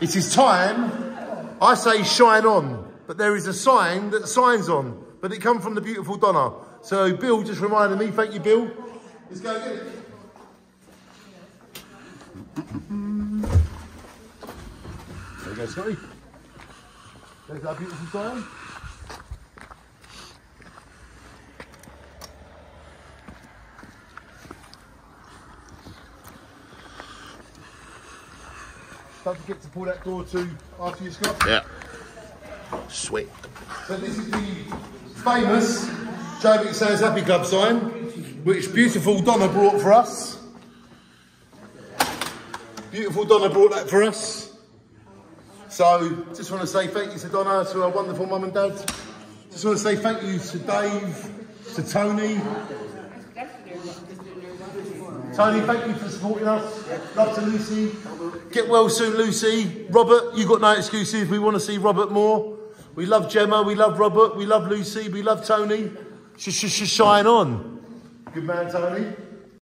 It is time. I say shine on, but there is a sign that signs on, but it come from the beautiful Donna. So Bill just reminded me. Thank you, Bill. Let's go get it. There you go, Scotty. There's our beautiful sign. Don't forget to pull that door to after you, Scott. Yeah. Sweet. So this is the famous Jaywick Sands Happy Club sign, which beautiful Donna brought for us. Beautiful Donna brought that for us. So just want to say thank you to Donna, to our wonderful mum and dad. Just want to say thank you to Dave, to Tony. Tony, thank you for supporting us. Love to Lucy. Get well soon, Lucy. Robert, you got no excuses. We want to see Robert more. We love Gemma. We love Robert. We love Lucy. We love Tony. Sh sh sh shine on. Good man, Tony.